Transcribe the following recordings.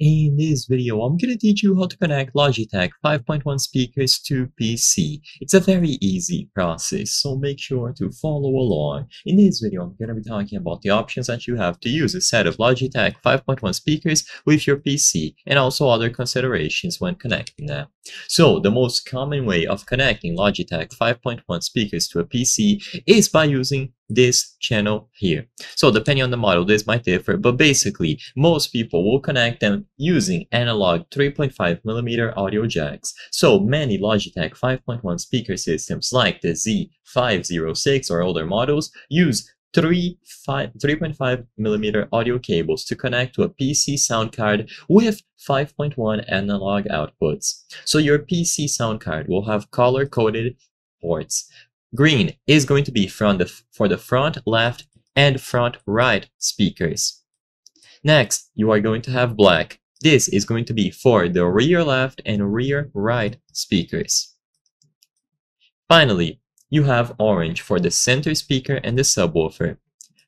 In this video, I'm going to teach you how to connect Logitech 5.1 speakers to PC. It's a very easy process, so make sure to follow along. In this video, I'm going to be talking about the options that you have to use a set of Logitech 5.1 speakers with your PC, and also other considerations when connecting them. So, the most common way of connecting Logitech 5.1 speakers to a PC is by using this channel here. So depending on the model, this might differ, but basically most people will connect them using analog 3.5 millimeter audio jacks. So many Logitech 5.1 speaker systems like the Z506 or older models use 3.5 millimeter audio cables to connect to a PC sound card with 5.1 analog outputs. So your PC sound card will have color-coded ports Green is going to be from the, for the front left and front right speakers. Next, you are going to have black. This is going to be for the rear left and rear right speakers. Finally, you have orange for the center speaker and the subwoofer.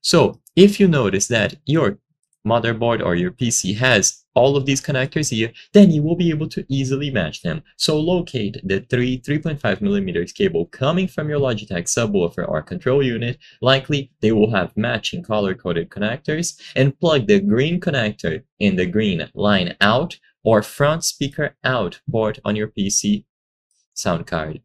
So, if you notice that your motherboard or your PC has all of these connectors here, then you will be able to easily match them. So locate the three 3.5 millimeters cable coming from your Logitech subwoofer or control unit. Likely they will have matching color-coded connectors and plug the green connector in the green line out or front speaker out port on your PC sound card.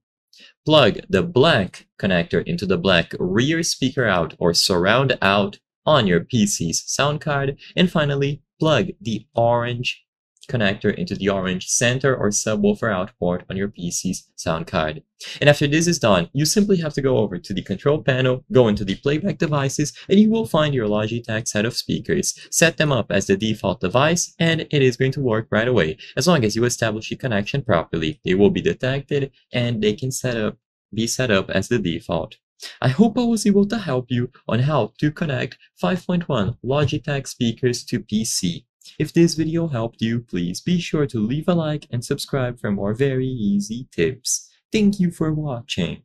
Plug the black connector into the black rear speaker out or surround out on your PC's sound card. And finally, plug the orange connector into the orange center or subwoofer out port on your PC's sound card. And after this is done, you simply have to go over to the control panel, go into the playback devices, and you will find your Logitech set of speakers. Set them up as the default device, and it is going to work right away. As long as you establish the connection properly, they will be detected and they can set up be set up as the default. I hope I was able to help you on how to connect 5.1 Logitech speakers to PC. If this video helped you, please be sure to leave a like and subscribe for more very easy tips. Thank you for watching.